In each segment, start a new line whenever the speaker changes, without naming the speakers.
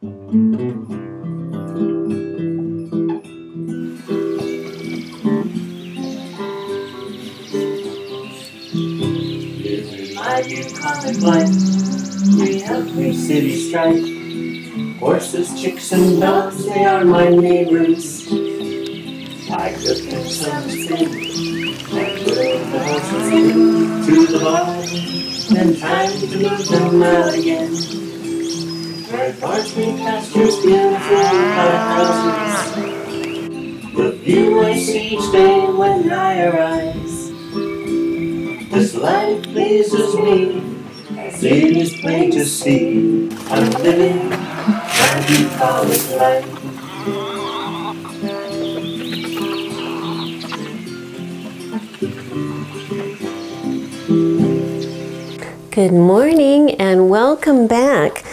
My Bucolic life, we three city stripe. Horses, chicks, and dogs, they are my neighbors. I cook them something and put the horses to the barn. Then time to move them out again. Red parchment pastures, beautiful houses. The view I see each day when I arise. This life pleases me, it is plain to see. I'm living my new college life.
Good morning and welcome back.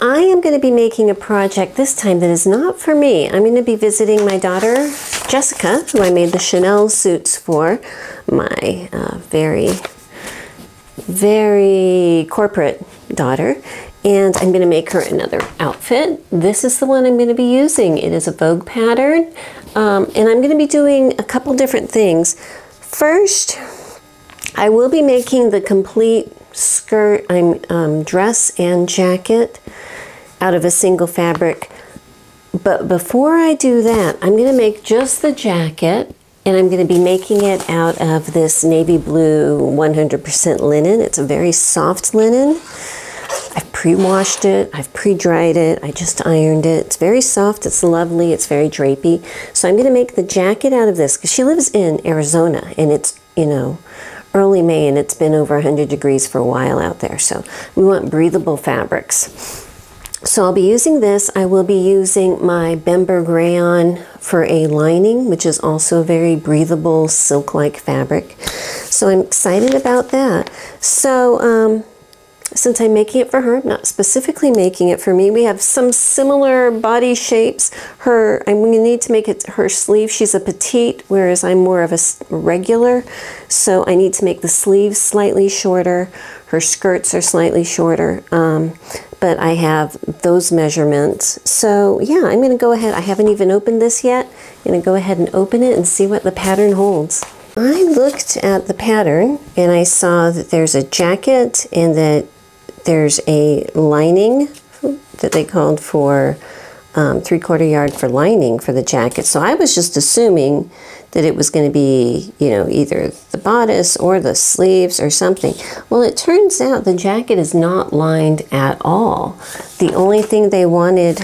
I am going to be making a project this time that is not for me. I'm going to be visiting my daughter Jessica, who I made the Chanel suits for, my uh, very, very corporate daughter. And I'm going to make her another outfit. This is the one I'm going to be using. It is a Vogue pattern. Um, and I'm going to be doing a couple different things. First, I will be making the complete skirt, I'm um, dress and jacket out of a single fabric. But before I do that, I'm going to make just the jacket and I'm going to be making it out of this navy blue 100% linen. It's a very soft linen. I've pre-washed it, I've pre-dried it, I just ironed it. It's very soft, it's lovely, it's very drapey. So I'm going to make the jacket out of this because she lives in Arizona and it's, you know, early May and it's been over 100 degrees for a while out there. So we want breathable fabrics. So I'll be using this. I will be using my Bemberg rayon for a lining, which is also a very breathable silk-like fabric. So I'm excited about that. So um, since I'm making it for her, I'm not specifically making it for me. We have some similar body shapes. Her, I'm going to need to make it her sleeve. She's a petite, whereas I'm more of a regular. So I need to make the sleeves slightly shorter. Her skirts are slightly shorter. Um, but I have those measurements. So yeah, I'm going to go ahead. I haven't even opened this yet. I'm to go ahead and open it and see what the pattern holds. I looked at the pattern and I saw that there's a jacket and that there's a lining that they called for um, three quarter yard for lining for the jacket. So I was just assuming that it was going to be, you know, either the bodice or the sleeves or something. Well, it turns out the jacket is not lined at all. The only thing they wanted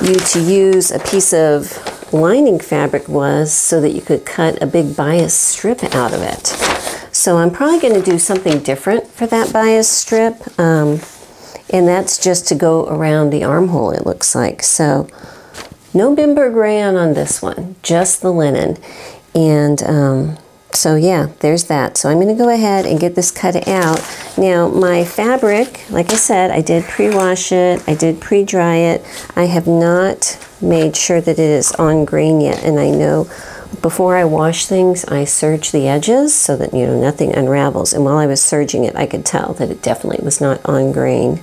you to use a piece of lining fabric was so that you could cut a big bias strip out of it. So I'm probably going to do something different for that bias strip. Um, and that's just to go around the armhole, it looks like. So no Bemberg rayon on this one, just the linen. And um, so yeah, there's that. So I'm going to go ahead and get this cut out. Now my fabric, like I said, I did pre-wash it, I did pre-dry it. I have not made sure that it is on grain yet, and I know before I wash things, I serge the edges so that you know nothing unravels. And while I was serging it, I could tell that it definitely was not on grain.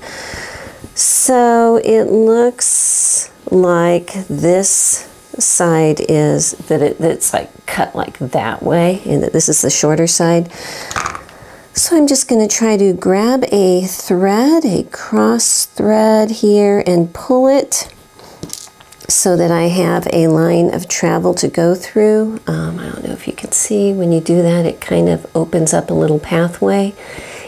So it looks like this side is that it, that it's like cut like that way and that this is the shorter side. So I'm just going to try to grab a thread, a cross thread here and pull it so that I have a line of travel to go through. Um, I don't know if you can see when you do that, it kind of opens up a little pathway.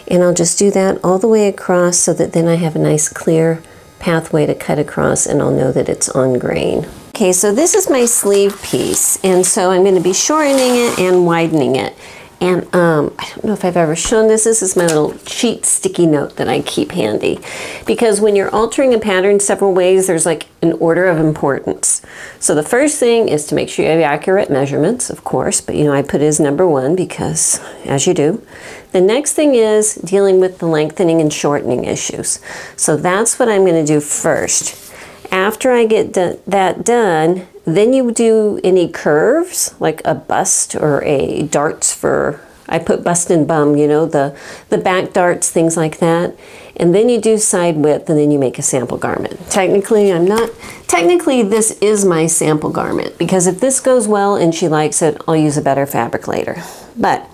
And I'll just do that all the way across so that then I have a nice clear pathway to cut across and I'll know that it's on grain. Okay, so this is my sleeve piece, and so I'm going to be shortening it and widening it. And um, I don't know if I've ever shown this. This is my little cheat sticky note that I keep handy. Because when you're altering a pattern several ways, there's like an order of importance. So the first thing is to make sure you have accurate measurements, of course, but you know, I put it as number one because, as you do. The next thing is dealing with the lengthening and shortening issues. So that's what I'm going to do first. After I get that done, then you do any curves, like a bust or a darts for, I put bust and bum, you know, the, the back darts, things like that. and then you do side width and then you make a sample garment. Technically, I'm not, technically this is my sample garment because if this goes well and she likes it, I'll use a better fabric later. But,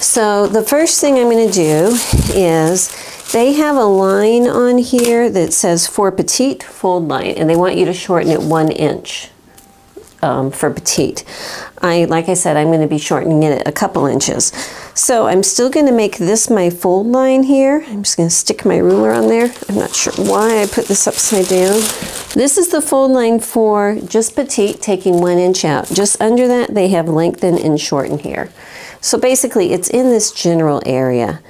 so the first thing I'm gonna do is they have a line on here that says for petite fold line and they want you to shorten it one inch um, for petite. I, like I said, I'm going to be shortening it a couple inches. So I'm still going to make this my fold line here. I'm just going to stick my ruler on there. I'm not sure why I put this upside down. This is the fold line for just petite, taking one inch out. Just under that, they have lengthen and shorten here. So basically, it's in this general area.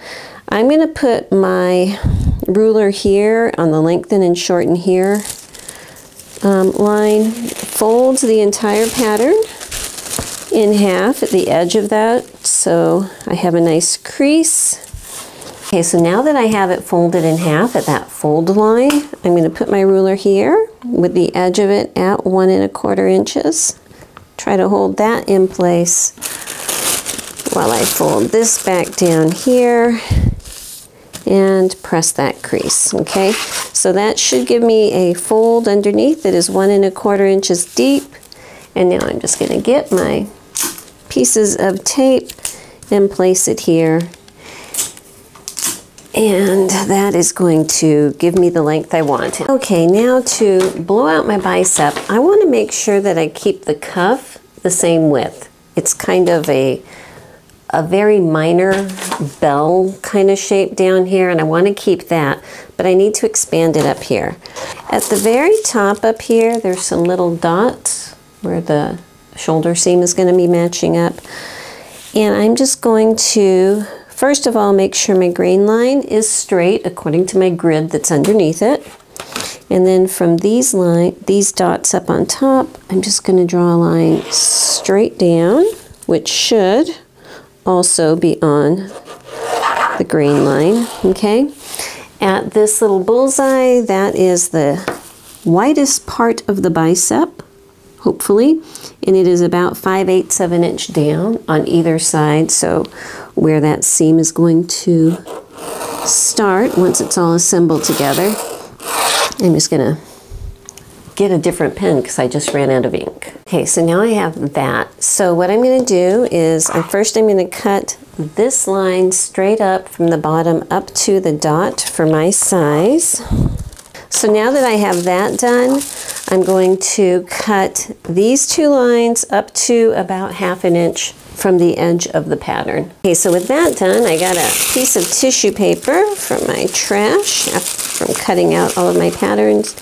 I'm going to put my ruler here on the lengthen and shorten here um, line folds the entire pattern in half at the edge of that so I have a nice crease. Okay, so now that I have it folded in half at that fold line, I'm going to put my ruler here with the edge of it at one and a quarter inches. Try to hold that in place while I fold this back down here and press that crease, okay? So that should give me a fold underneath that is one and a quarter inches deep. And now I'm just gonna get my pieces of tape and place it here. And that is going to give me the length I want. Okay, now to blow out my bicep, I wanna make sure that I keep the cuff the same width. It's kind of a a very minor bell kind of shape down here and I want to keep that but I need to expand it up here. At the very top up here there's some little dots where the shoulder seam is going to be matching up and I'm just going to first of all make sure my grain line is straight according to my grid that's underneath it and then from these line these dots up on top I'm just going to draw a line straight down which should also be on the grain line, okay? At this little bullseye, that is the widest part of the bicep, hopefully, and it is about 5 eighths of an inch down on either side, so where that seam is going to start once it's all assembled together. I'm just gonna get a different pen because I just ran out of ink. Okay, so now I have that. So what I'm going to do is I'm first I'm going to cut this line straight up from the bottom up to the dot for my size. So now that I have that done, I'm going to cut these two lines up to about half an inch from the edge of the pattern. Okay, so with that done, I got a piece of tissue paper from my trash from cutting out all of my patterns.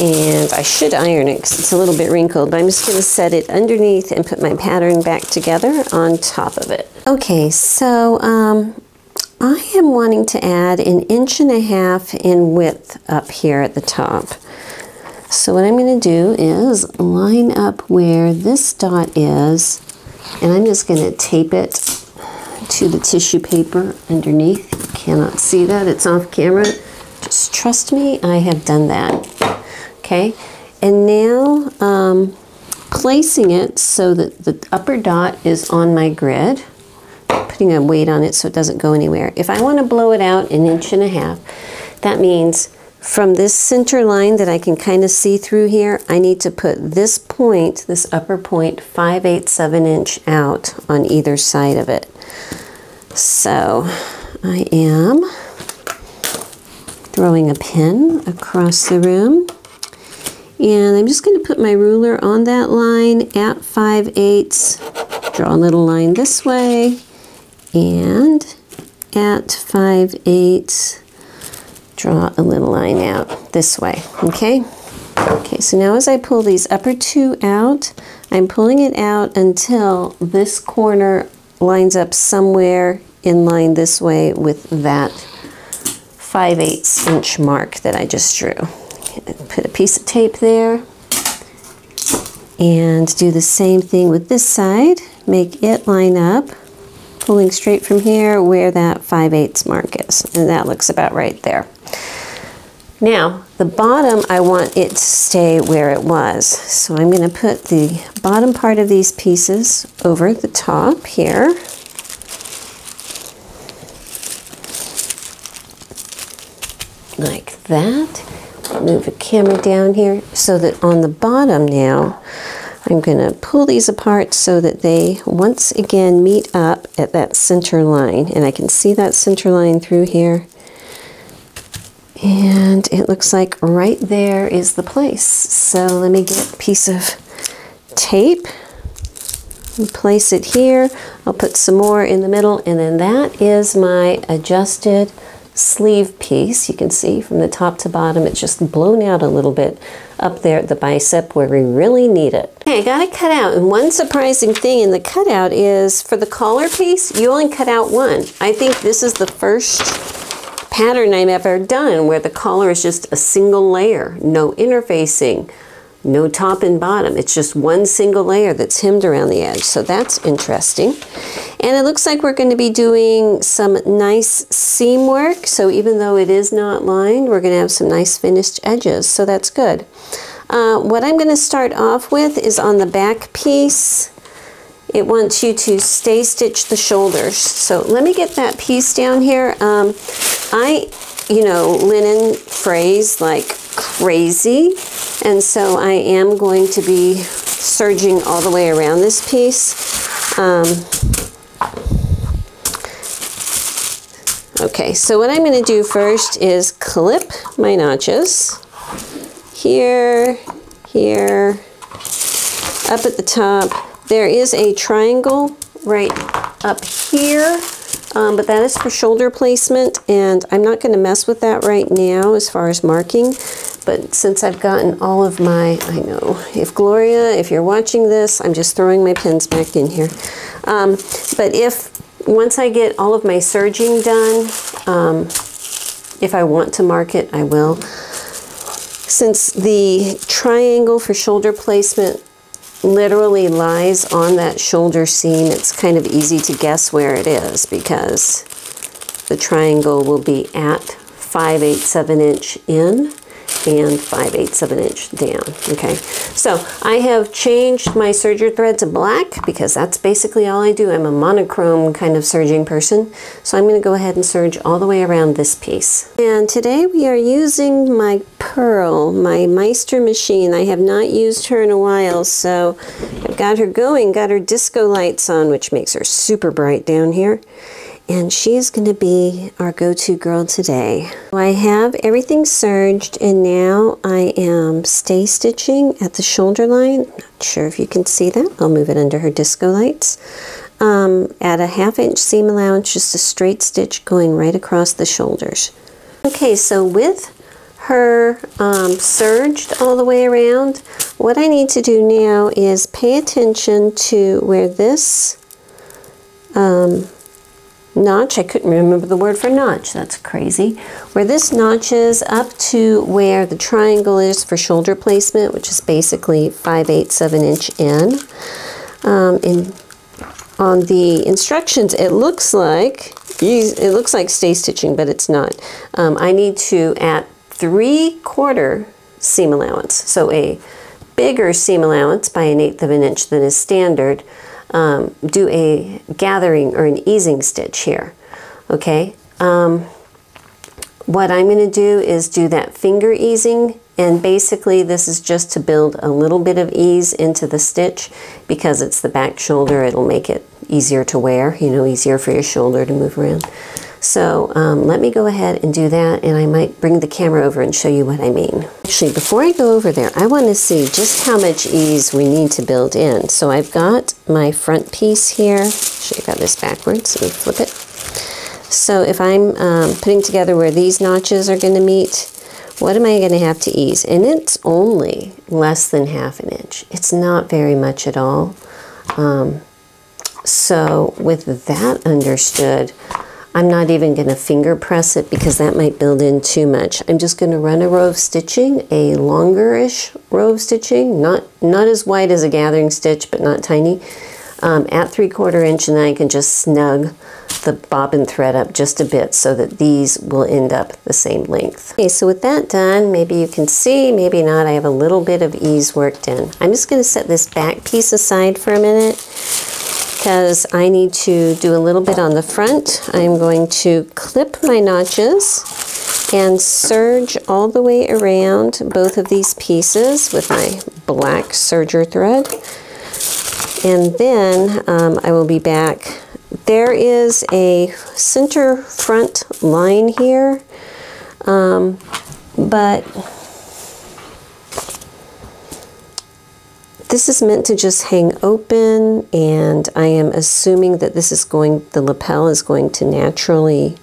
And I should iron it because it's a little bit wrinkled, but I'm just going to set it underneath and put my pattern back together on top of it. Okay, so um, I am wanting to add an inch and a half in width up here at the top. So what I'm going to do is line up where this dot is, and I'm just going to tape it to the tissue paper underneath. You cannot see that, it's off camera. Just trust me, I have done that okay? And now um, placing it so that the upper dot is on my grid, putting a weight on it so it doesn't go anywhere. If I want to blow it out an inch and a half, that means from this center line that I can kind of see through here, I need to put this point, this upper point, 5 8 of an inch out on either side of it. So I am throwing a pin across the room and I'm just going to put my ruler on that line at 5 eighths, draw a little line this way, and at 5 eighths, draw a little line out this way, okay? Okay, so now as I pull these upper two out, I'm pulling it out until this corner lines up somewhere in line this way with that 5 eighths inch mark that I just drew put a piece of tape there and do the same thing with this side. Make it line up pulling straight from here where that 5 8 mark is. And that looks about right there. Now the bottom I want it to stay where it was. So I'm going to put the bottom part of these pieces over the top here. Like that. Move the camera down here so that on the bottom now, I'm going to pull these apart so that they once again meet up at that center line. And I can see that center line through here. And it looks like right there is the place. So let me get a piece of tape and place it here. I'll put some more in the middle and then that is my adjusted sleeve piece. You can see from the top to bottom, it's just blown out a little bit up there at the bicep where we really need it. Okay, I got it cut out. And one surprising thing in the cutout is for the collar piece, you only cut out one. I think this is the first pattern I've ever done where the collar is just a single layer, no interfacing, no top and bottom. It's just one single layer that's hemmed around the edge. So that's interesting. And it looks like we're going to be doing some nice seam work. So even though it is not lined, we're going to have some nice finished edges. So that's good. Uh, what I'm going to start off with is on the back piece. It wants you to stay stitch the shoulders. So let me get that piece down here. Um, I, you know, linen frays like crazy. And so I am going to be serging all the way around this piece. Um, okay, so what I'm going to do first is clip my notches here, here, up at the top. There is a triangle right up here, um, but that is for shoulder placement, and I'm not going to mess with that right now as far as marking. But since I've gotten all of my, I know, if Gloria, if you're watching this, I'm just throwing my pins back in here. Um, but if, once I get all of my serging done, um, if I want to mark it, I will. Since the triangle for shoulder placement literally lies on that shoulder seam, it's kind of easy to guess where it is because the triangle will be at 5 8 7 inch in and 5 eighths of an inch down, okay? So I have changed my serger thread to black because that's basically all I do. I'm a monochrome kind of serging person. So I'm gonna go ahead and serge all the way around this piece. And today we are using my Pearl, my Meister machine. I have not used her in a while, so I've got her going, got her disco lights on, which makes her super bright down here and she's going to be our go-to girl today. I have everything serged and now I am stay stitching at the shoulder line. Not sure if you can see that. I'll move it under her disco lights. Um, at a half inch seam allowance, just a straight stitch going right across the shoulders. Okay, so with her um, serged all the way around, what I need to do now is pay attention to where this um, notch, I couldn't remember the word for notch, that's crazy, where this notches up to where the triangle is for shoulder placement, which is basically 5 eighths of an inch in. Um, in on the instructions, it looks like, it looks like stay stitching, but it's not. Um, I need to add three quarter seam allowance, so a bigger seam allowance by an eighth of an inch than is standard, um, do a gathering or an easing stitch here. Okay. Um, what I'm going to do is do that finger easing and basically this is just to build a little bit of ease into the stitch because it's the back shoulder it'll make it easier to wear you know easier for your shoulder to move around so um, let me go ahead and do that and I might bring the camera over and show you what I mean. Actually, before I go over there, I want to see just how much ease we need to build in. So I've got my front piece here. Actually, I got this backwards. Let me flip it. So if I'm um, putting together where these notches are going to meet, what am I going to have to ease? And it's only less than half an inch. It's not very much at all. Um, so with that understood, I'm not even going to finger press it because that might build in too much. I'm just going to run a row of stitching, a longer-ish row of stitching, not, not as wide as a gathering stitch, but not tiny, um, at 3 quarter inch, and then I can just snug the bobbin thread up just a bit so that these will end up the same length. Okay, so with that done, maybe you can see, maybe not, I have a little bit of ease worked in. I'm just going to set this back piece aside for a minute because I need to do a little bit on the front. I'm going to clip my notches and serge all the way around both of these pieces with my black serger thread. And then um, I will be back. There is a center front line here, um, but this is meant to just hang open and I am assuming that this is going, the lapel is going to naturally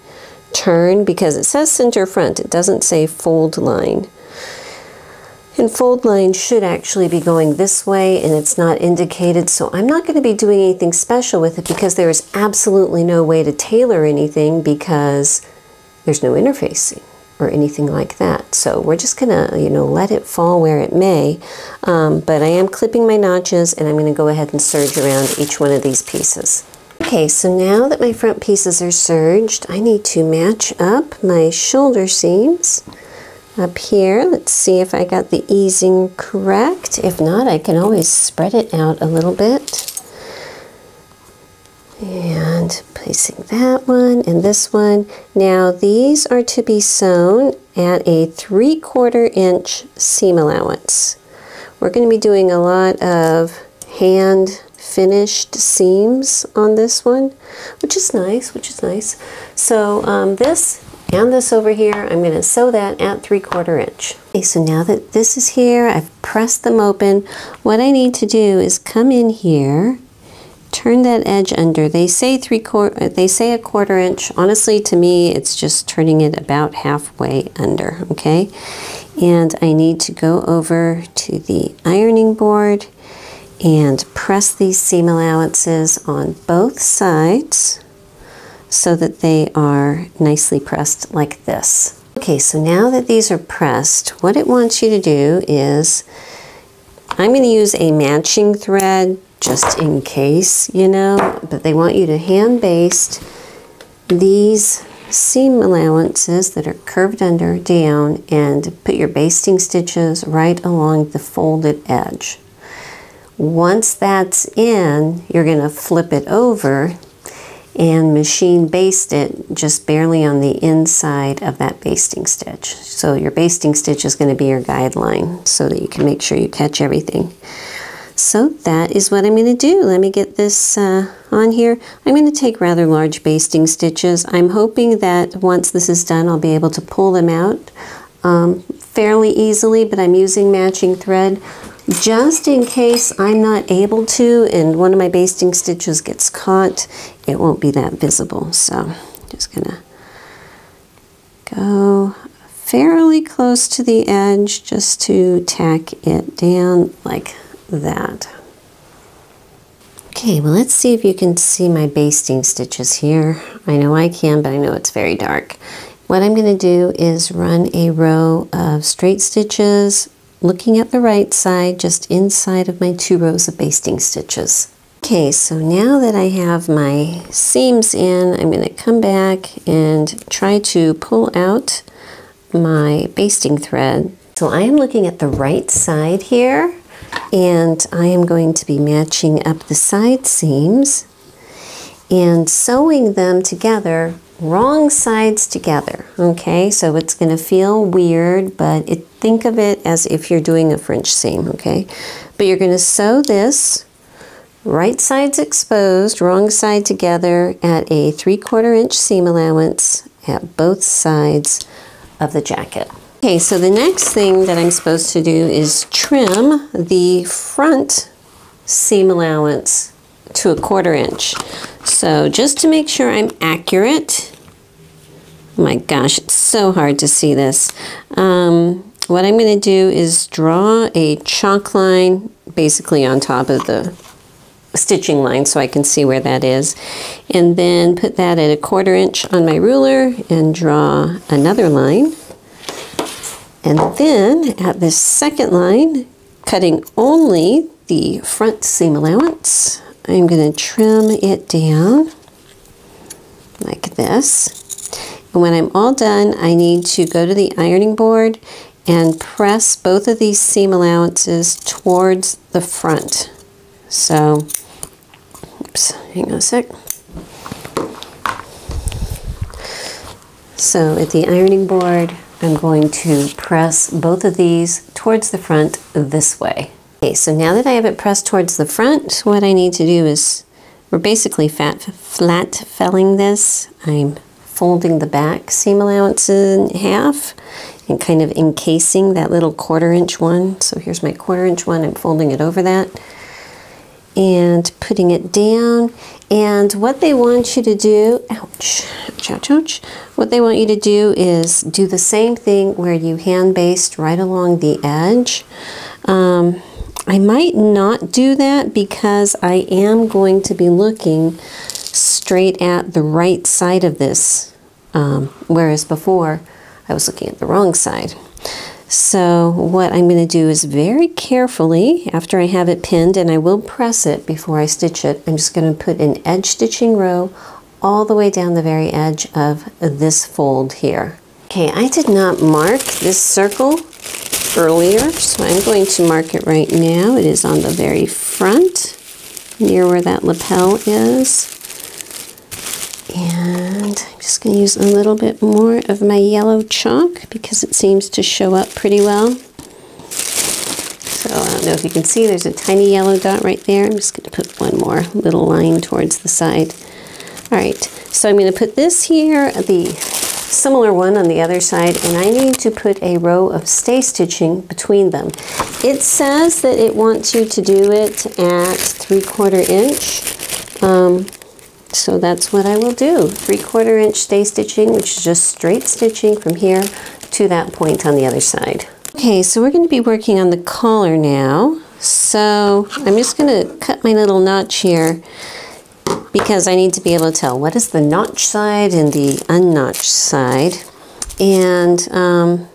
turn because it says center front, it doesn't say fold line. And fold line should actually be going this way and it's not indicated, so I'm not going to be doing anything special with it because there is absolutely no way to tailor anything because there's no interfacing or anything like that. So we're just gonna, you know, let it fall where it may. Um, but I am clipping my notches and I'm gonna go ahead and serge around each one of these pieces. Okay, so now that my front pieces are serged, I need to match up my shoulder seams up here. Let's see if I got the easing correct. If not, I can always spread it out a little bit. And placing that one and this one. Now these are to be sewn at a three quarter inch seam allowance. We're going to be doing a lot of hand finished seams on this one, which is nice, which is nice. So um, this and this over here, I'm going to sew that at 3 quarter inch. Okay, so now that this is here, I've pressed them open. What I need to do is come in here turn that edge under. They say three quarter, they say a quarter inch. Honestly, to me, it's just turning it about halfway under, okay? And I need to go over to the ironing board and press these seam allowances on both sides so that they are nicely pressed like this. Okay, so now that these are pressed, what it wants you to do is, I'm going to use a matching thread just in case, you know, but they want you to hand baste these seam allowances that are curved under down and put your basting stitches right along the folded edge. Once that's in, you're going to flip it over and machine baste it just barely on the inside of that basting stitch. So your basting stitch is going to be your guideline so that you can make sure you catch everything. So that is what I'm going to do. Let me get this uh, on here. I'm going to take rather large basting stitches. I'm hoping that once this is done, I'll be able to pull them out um, fairly easily, but I'm using matching thread just in case I'm not able to and one of my basting stitches gets caught, it won't be that visible. So just going to go fairly close to the edge just to tack it down like that. Okay, well let's see if you can see my basting stitches here. I know I can, but I know it's very dark. What I'm going to do is run a row of straight stitches looking at the right side just inside of my two rows of basting stitches. Okay, so now that I have my seams in, I'm going to come back and try to pull out my basting thread. So I am looking at the right side here and I am going to be matching up the side seams and sewing them together wrong sides together okay? So it's going to feel weird but it, think of it as if you're doing a French seam okay? But you're going to sew this right sides exposed wrong side together at a three quarter inch seam allowance at both sides of the jacket Okay, so the next thing that I'm supposed to do is trim the front seam allowance to a quarter inch. So just to make sure I'm accurate, my gosh, it's so hard to see this. Um, what I'm going to do is draw a chalk line basically on top of the stitching line so I can see where that is. And then put that at a quarter inch on my ruler and draw another line. And then at this second line, cutting only the front seam allowance, I'm going to trim it down like this. And when I'm all done, I need to go to the ironing board and press both of these seam allowances towards the front. So, oops, hang on a sec. So at the ironing board, I'm going to press both of these towards the front this way. Okay, so now that I have it pressed towards the front, what I need to do is, we're basically fat, flat felling this. I'm folding the back seam allowance in half and kind of encasing that little quarter inch one. So here's my quarter inch one, I'm folding it over that and putting it down. And what they want you to do, ouch, ouch, ouch, ouch. What they want you to do is do the same thing where you hand baste right along the edge. Um, I might not do that because I am going to be looking straight at the right side of this, um, whereas before I was looking at the wrong side. So what I'm going to do is very carefully, after I have it pinned, and I will press it before I stitch it, I'm just going to put an edge stitching row all the way down the very edge of this fold here. Okay, I did not mark this circle earlier, so I'm going to mark it right now. It is on the very front, near where that lapel is. And just going to use a little bit more of my yellow chalk because it seems to show up pretty well. So I don't know if you can see, there's a tiny yellow dot right there. I'm just going to put one more little line towards the side. All right, so I'm going to put this here, the similar one on the other side, and I need to put a row of stay stitching between them. It says that it wants you to do it at three quarter inch. Um, so that's what I will do. Three quarter inch stay stitching, which is just straight stitching from here to that point on the other side. Okay, so we're going to be working on the collar now. So I'm just going to cut my little notch here because I need to be able to tell what is the notch side and the unnotched side. And um,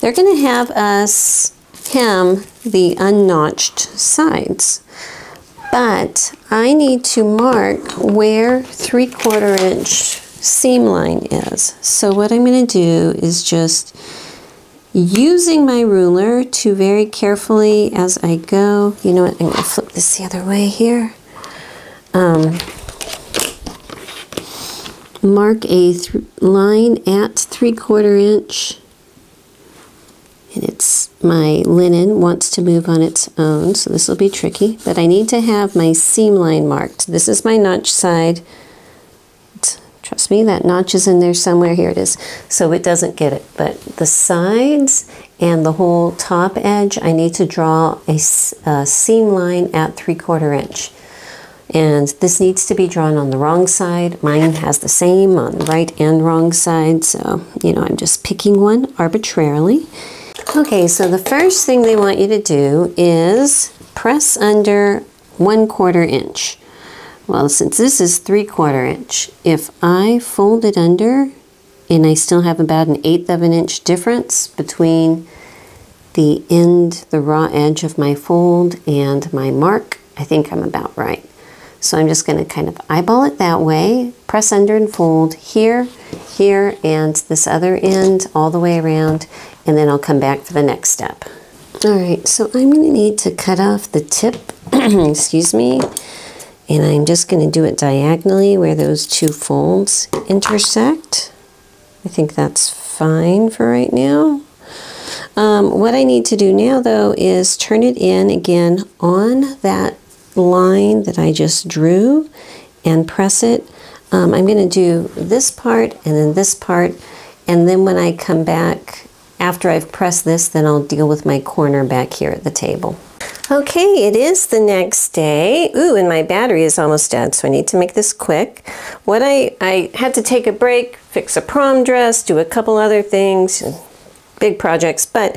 they're going to have us hem the unnotched sides but I need to mark where three quarter inch seam line is. So what I'm going to do is just using my ruler to very carefully as I go, you know what, I'm going to flip this the other way here. Um, mark a line at three quarter inch and it's my linen wants to move on its own so this will be tricky but I need to have my seam line marked. This is my notch side. Trust me that notch is in there somewhere. Here it is. So it doesn't get it but the sides and the whole top edge I need to draw a, a seam line at three quarter inch. And this needs to be drawn on the wrong side. Mine has the same on the right and wrong side, so, you know, I'm just picking one arbitrarily. Okay, so the first thing they want you to do is press under one quarter inch. Well, since this is three quarter inch, if I fold it under and I still have about an eighth of an inch difference between the end, the raw edge of my fold and my mark, I think I'm about right. So I'm just going to kind of eyeball it that way, press under and fold here, here, and this other end all the way around, and then I'll come back for the next step. All right, so I'm going to need to cut off the tip, excuse me, and I'm just going to do it diagonally where those two folds intersect. I think that's fine for right now. Um, what I need to do now though is turn it in again on that line that I just drew and press it. Um, I'm going to do this part and then this part and then when I come back after I've pressed this, then I'll deal with my corner back here at the table. Okay, it is the next day. Ooh, and my battery is almost dead, so I need to make this quick. What I, I had to take a break, fix a prom dress, do a couple other things, big projects, but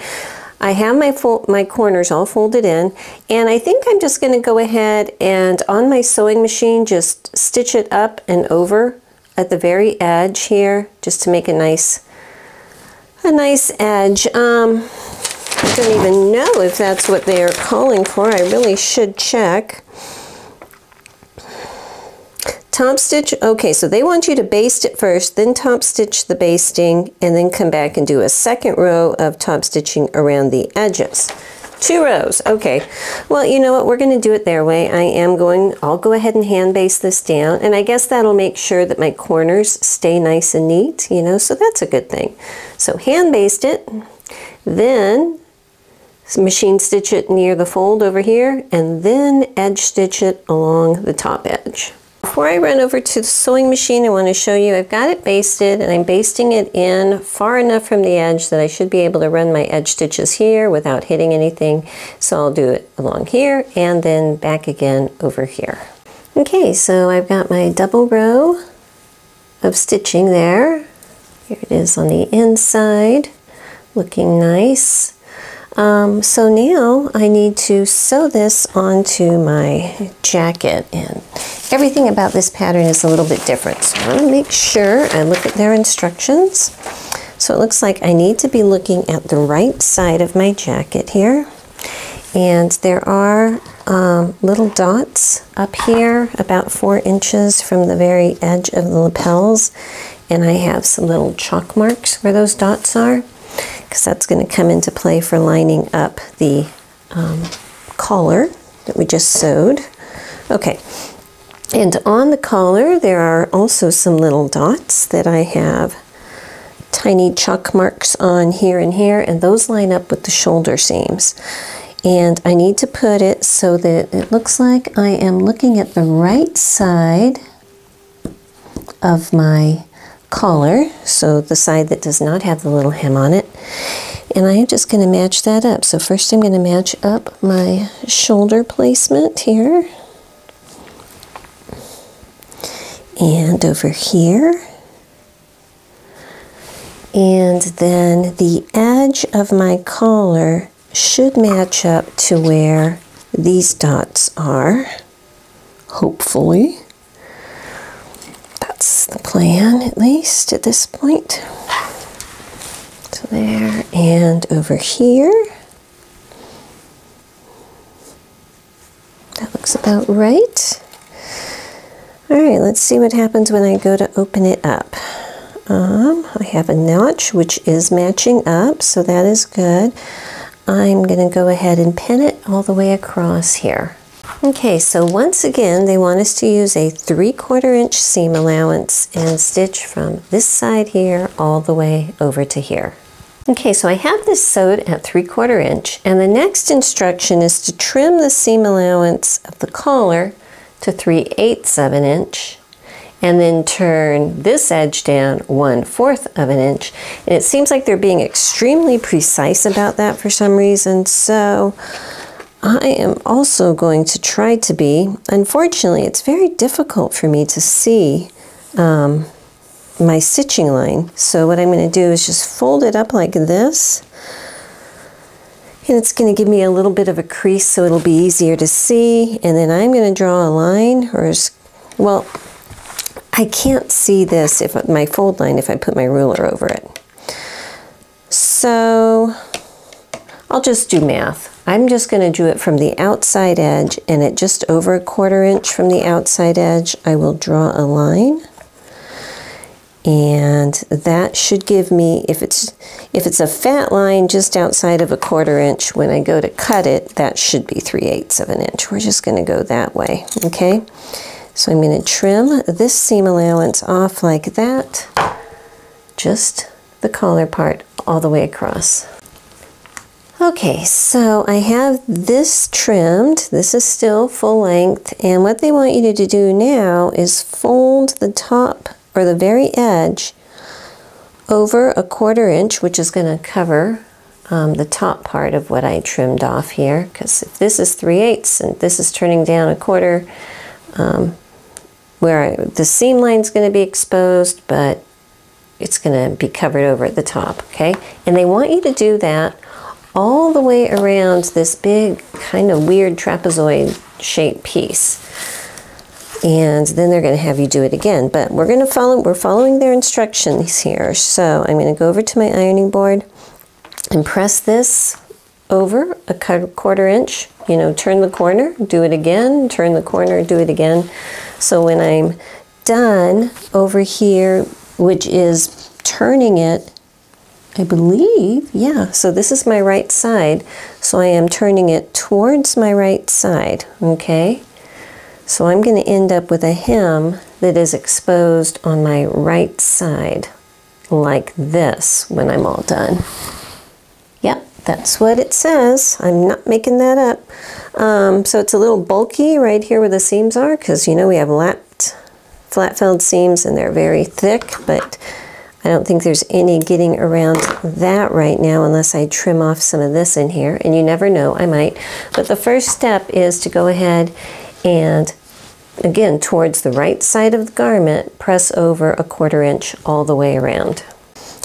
I have my, my corners all folded in, and I think I'm just gonna go ahead and on my sewing machine, just stitch it up and over at the very edge here, just to make a nice a nice edge. Um, I don't even know if that's what they are calling for. I really should check. Top stitch, okay, so they want you to baste it first, then top stitch the basting, and then come back and do a second row of top stitching around the edges. Two rows, okay. Well, you know what, we're gonna do it their way. I am going, I'll go ahead and hand base this down, and I guess that'll make sure that my corners stay nice and neat, you know, so that's a good thing. So hand baste it, then machine stitch it near the fold over here, and then edge stitch it along the top edge. Before I run over to the sewing machine, I want to show you I've got it basted and I'm basting it in far enough from the edge that I should be able to run my edge stitches here without hitting anything. So I'll do it along here and then back again over here. Okay, so I've got my double row of stitching there. Here it is on the inside, looking nice. Um, so now I need to sew this onto my jacket and everything about this pattern is a little bit different. So I want to make sure I look at their instructions. So it looks like I need to be looking at the right side of my jacket here. And there are um, little dots up here about four inches from the very edge of the lapels. And I have some little chalk marks where those dots are because that's going to come into play for lining up the um, collar that we just sewed. Okay, and on the collar there are also some little dots that I have tiny chalk marks on here and here, and those line up with the shoulder seams. And I need to put it so that it looks like I am looking at the right side of my collar, so the side that does not have the little hem on it. And I am just going to match that up. So first I'm going to match up my shoulder placement here. And over here. And then the edge of my collar should match up to where these dots are, hopefully that's the plan, at least at this point. There and over here. That looks about right. All right, let's see what happens when I go to open it up. Um, I have a notch which is matching up, so that is good. I'm going to go ahead and pin it all the way across here. Okay, so once again, they want us to use a 3 quarter inch seam allowance and stitch from this side here all the way over to here. Okay, so I have this sewed at 3 quarter inch, and the next instruction is to trim the seam allowance of the collar to 3 eighths of an inch, and then turn this edge down 1 fourth of an inch. And it seems like they're being extremely precise about that for some reason, so I am also going to try to be. Unfortunately, it's very difficult for me to see um, my stitching line. So what I'm going to do is just fold it up like this. And it's going to give me a little bit of a crease so it'll be easier to see. And then I'm going to draw a line, or well, I can't see this if my fold line if I put my ruler over it. So I'll just do math. I'm just going to do it from the outside edge and at just over a quarter inch from the outside edge I will draw a line and that should give me if it's if it's a fat line just outside of a quarter inch when I go to cut it that should be 3 eighths of an inch we're just going to go that way okay so I'm going to trim this seam allowance off like that just the collar part all the way across Okay, so I have this trimmed. This is still full length. And what they want you to do now is fold the top or the very edge over a quarter inch, which is going to cover um, the top part of what I trimmed off here. Because if this is 3 eighths and this is turning down a quarter, um, where I, the seam line is going to be exposed, but it's going to be covered over at the top, okay? And they want you to do that all the way around this big kind of weird trapezoid shaped piece. And then they're going to have you do it again. But we're going to follow, we're following their instructions here. So I'm going to go over to my ironing board and press this over a quarter inch, you know, turn the corner, do it again, turn the corner, do it again. So when I'm done over here, which is turning it I believe, yeah. So this is my right side. So I am turning it towards my right side, okay? So I'm going to end up with a hem that is exposed on my right side like this when I'm all done. Yep, that's what it says. I'm not making that up. Um, so it's a little bulky right here where the seams are because you know we have lapped flat felled seams and they're very thick, but I don't think there's any getting around that right now unless I trim off some of this in here. And you never know, I might. But the first step is to go ahead and, again, towards the right side of the garment, press over a quarter inch all the way around.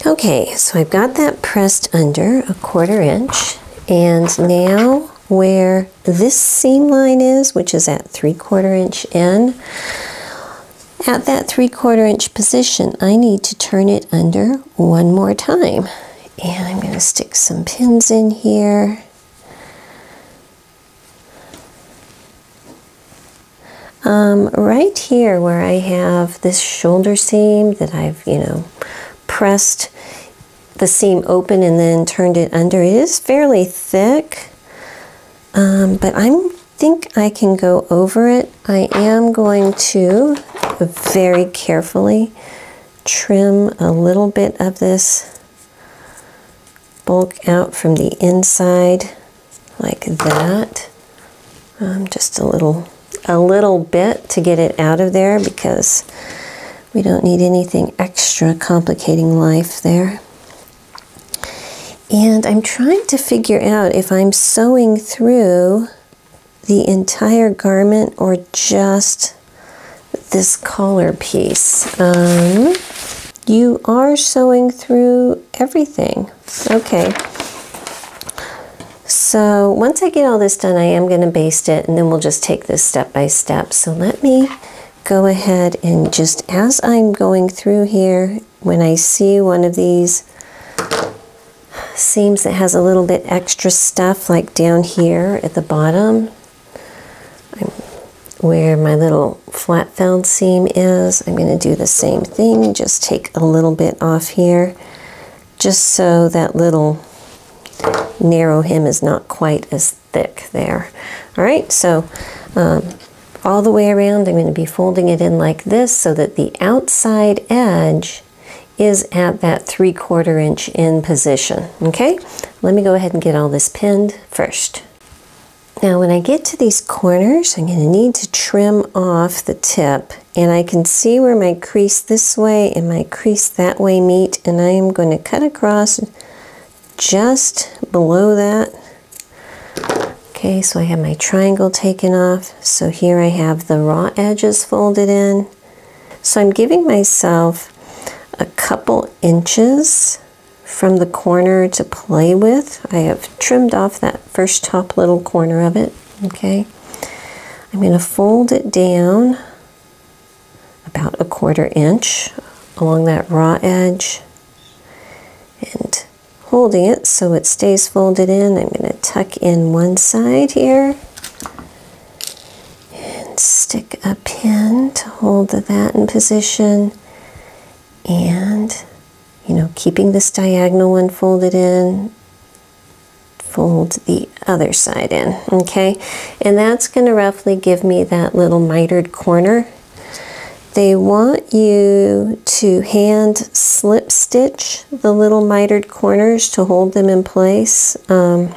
Okay, so I've got that pressed under a quarter inch. And now where this seam line is, which is at three quarter inch in, at that three quarter inch position, I need to turn it under one more time. And I'm going to stick some pins in here. Um, right here where I have this shoulder seam that I've, you know, pressed the seam open and then turned it under, it is fairly thick, um, but I think I can go over it. I am going to very carefully trim a little bit of this bulk out from the inside like that. Um, just a little, a little bit to get it out of there because we don't need anything extra complicating life there. And I'm trying to figure out if I'm sewing through the entire garment or just this collar piece. Um, you are sewing through everything. Okay. So once I get all this done, I am going to baste it and then we'll just take this step by step. So let me go ahead and just as I'm going through here, when I see one of these seams that has a little bit extra stuff like down here at the bottom, where my little flat felled seam is, I'm going to do the same thing, just take a little bit off here, just so that little narrow hem is not quite as thick there. All right, so um, all the way around, I'm going to be folding it in like this so that the outside edge is at that three quarter inch in position. Okay, let me go ahead and get all this pinned first. Now when I get to these corners, I'm going to need to trim off the tip and I can see where my crease this way and my crease that way meet and I am going to cut across just below that. Okay, so I have my triangle taken off. So here I have the raw edges folded in. So I'm giving myself a couple inches from the corner to play with. I have trimmed off that first top little corner of it, okay? I'm going to fold it down about a quarter inch along that raw edge holding it so it stays folded in. I'm going to tuck in one side here and stick a pin to hold that in position and you know, keeping this diagonal one folded in, fold the other side in, okay? And that's going to roughly give me that little mitered corner. They want you to hand slip stitch the little mitered corners to hold them in place. Um,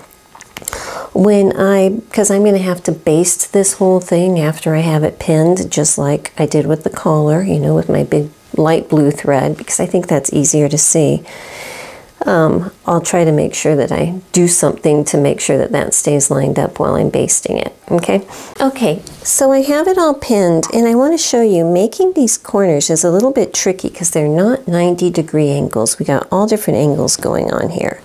when I, because I'm going to have to baste this whole thing after I have it pinned, just like I did with the collar, you know, with my big light blue thread because I think that's easier to see. Um, I'll try to make sure that I do something to make sure that that stays lined up while I'm basting it, okay? Okay, so I have it all pinned and I want to show you making these corners is a little bit tricky because they're not 90 degree angles. We got all different angles going on here.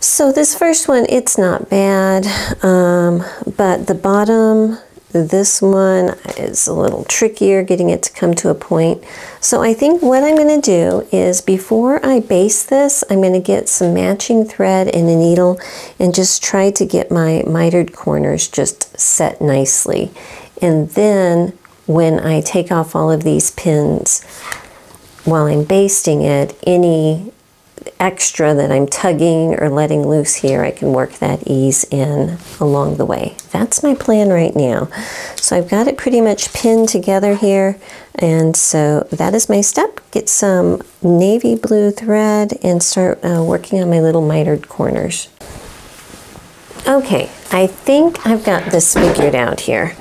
So this first one, it's not bad, um, but the bottom this one is a little trickier getting it to come to a point. So I think what I'm going to do is before I baste this, I'm going to get some matching thread and a needle and just try to get my mitered corners just set nicely. And then when I take off all of these pins while I'm basting it, any extra that I'm tugging or letting loose here, I can work that ease in along the way. That's my plan right now. So I've got it pretty much pinned together here. And so that is my step. Get some navy blue thread and start uh, working on my little mitered corners. Okay, I think I've got this figured out here.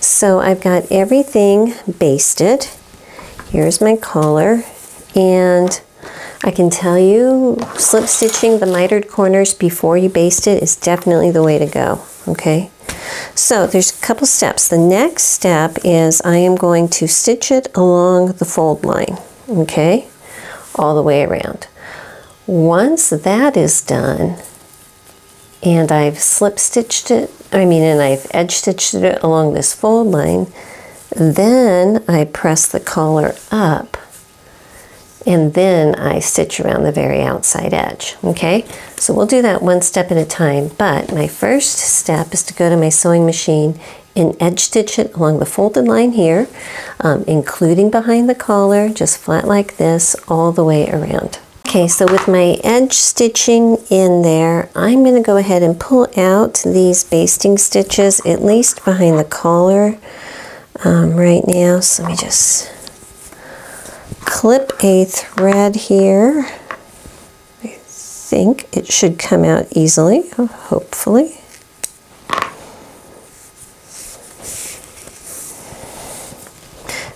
So I've got everything basted. Here's my collar and I can tell you slip stitching the mitered corners before you baste it is definitely the way to go, okay? So there's a couple steps. The next step is I am going to stitch it along the fold line, okay? All the way around. Once that is done, and I've slip stitched it, I mean, and I've edge stitched it along this fold line, then I press the collar up and then I stitch around the very outside edge, okay? So we'll do that one step at a time, but my first step is to go to my sewing machine and edge stitch it along the folded line here, um, including behind the collar, just flat like this, all the way around. Okay, so with my edge stitching in there, I'm going to go ahead and pull out these basting stitches, at least behind the collar um, right now. So let me just clip a thread here. I think it should come out easily, hopefully.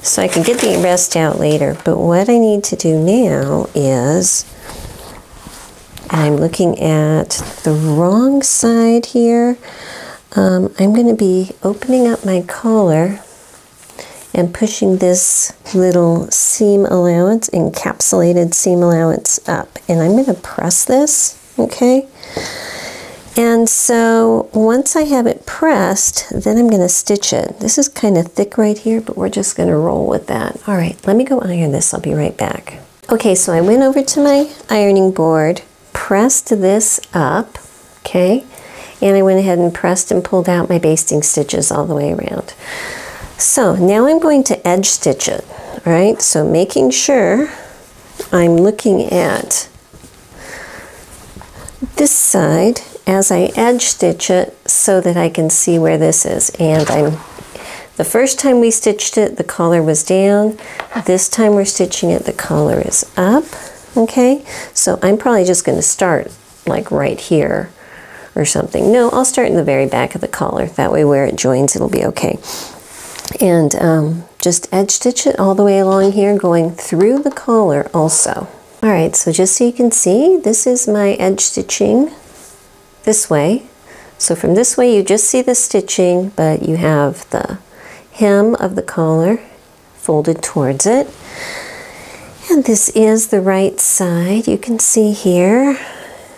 So I can get the rest out later, but what I need to do now is, I'm looking at the wrong side here, um, I'm going to be opening up my collar and pushing this little seam allowance, encapsulated seam allowance up. And I'm going to press this, okay? And so once I have it pressed, then I'm going to stitch it. This is kind of thick right here, but we're just going to roll with that. All right, let me go iron this. I'll be right back. Okay, so I went over to my ironing board, pressed this up, okay? And I went ahead and pressed and pulled out my basting stitches all the way around. So now I'm going to edge stitch it, right? So making sure I'm looking at this side as I edge stitch it so that I can see where this is. And I'm the first time we stitched it, the collar was down. This time we're stitching it, the collar is up, okay? So I'm probably just gonna start like right here or something. No, I'll start in the very back of the collar. That way where it joins, it'll be okay and um, just edge stitch it all the way along here going through the collar also. All right, so just so you can see, this is my edge stitching this way. So from this way you just see the stitching, but you have the hem of the collar folded towards it. And this is the right side. You can see here,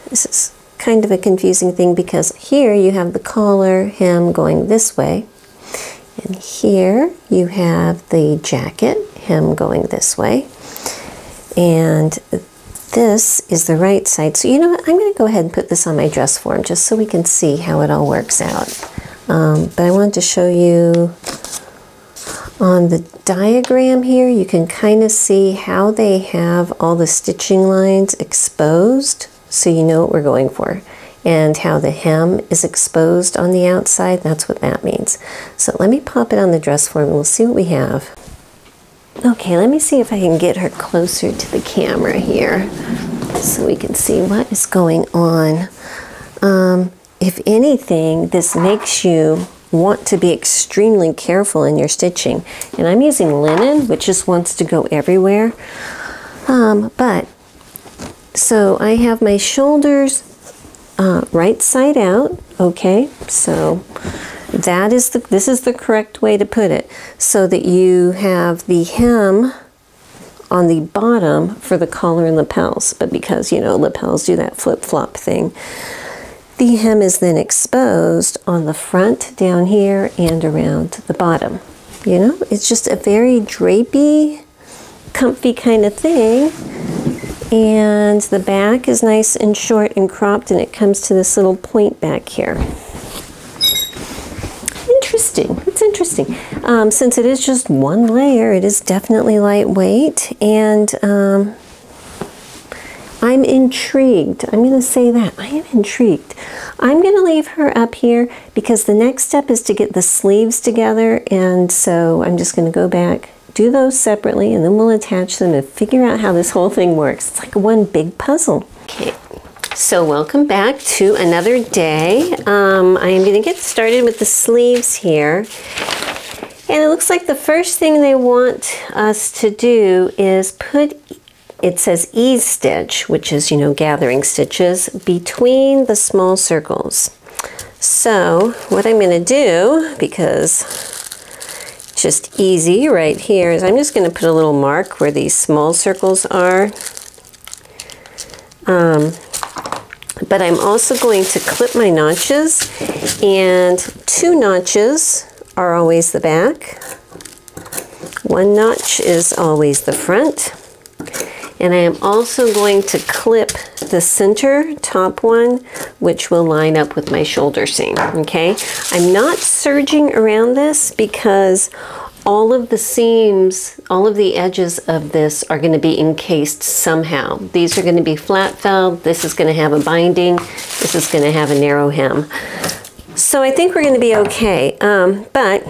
this is kind of a confusing thing because here you have the collar hem going this way and here you have the jacket, hem going this way. And this is the right side. So you know what, I'm gonna go ahead and put this on my dress form just so we can see how it all works out. Um, but I wanted to show you on the diagram here, you can kind of see how they have all the stitching lines exposed so you know what we're going for and how the hem is exposed on the outside. That's what that means. So let me pop it on the dress form and we'll see what we have. Okay, let me see if I can get her closer to the camera here so we can see what is going on. Um, if anything, this makes you want to be extremely careful in your stitching. And I'm using linen, which just wants to go everywhere. Um, but, so I have my shoulders uh, right side out, okay? So that is the, this is the correct way to put it, so that you have the hem on the bottom for the collar and lapels, but because, you know, lapels do that flip-flop thing, the hem is then exposed on the front down here and around the bottom. You know, it's just a very drapey, comfy kind of thing and the back is nice and short and cropped and it comes to this little point back here. Interesting, it's interesting. Um, since it is just one layer, it is definitely lightweight and um, I'm intrigued. I'm going to say that. I am intrigued. I'm going to leave her up here because the next step is to get the sleeves together. And so I'm just going to go back, do those separately, and then we'll attach them and figure out how this whole thing works. It's like one big puzzle. Okay. So welcome back to another day. Um, I am to get started with the sleeves here. And it looks like the first thing they want us to do is put it says ease stitch, which is, you know, gathering stitches between the small circles. So what I'm going to do, because just easy right here, is I'm just going to put a little mark where these small circles are. Um, but I'm also going to clip my notches and two notches are always the back. One notch is always the front. And I am also going to clip the center top one, which will line up with my shoulder seam, okay? I'm not serging around this because all of the seams, all of the edges of this are going to be encased somehow. These are going to be flat felled. This is going to have a binding. This is going to have a narrow hem. So I think we're going to be okay. Um, but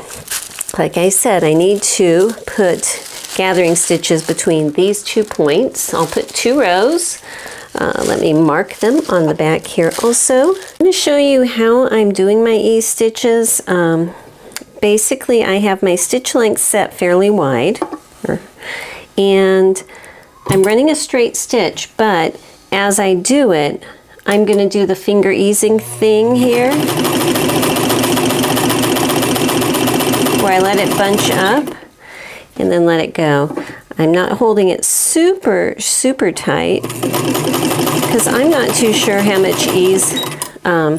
like I said, I need to put gathering stitches between these two points. I'll put two rows. Uh, let me mark them on the back here also. I'm going to show you how I'm doing my ease stitches. Um, basically, I have my stitch length set fairly wide and I'm running a straight stitch, but as I do it, I'm going to do the finger easing thing here where I let it bunch up and then let it go. I'm not holding it super, super tight because I'm not too sure how much ease um,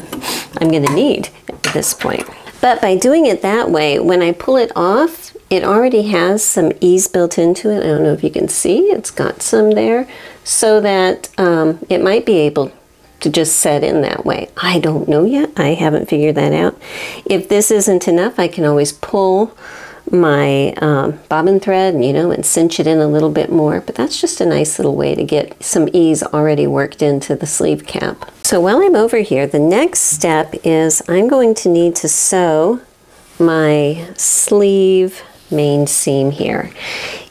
I'm going to need at this point. But by doing it that way, when I pull it off, it already has some ease built into it. I don't know if you can see, it's got some there so that um, it might be able to just set in that way. I don't know yet. I haven't figured that out. If this isn't enough, I can always pull my um, bobbin thread, you know, and cinch it in a little bit more. But that's just a nice little way to get some ease already worked into the sleeve cap. So while I'm over here, the next step is I'm going to need to sew my sleeve main seam here.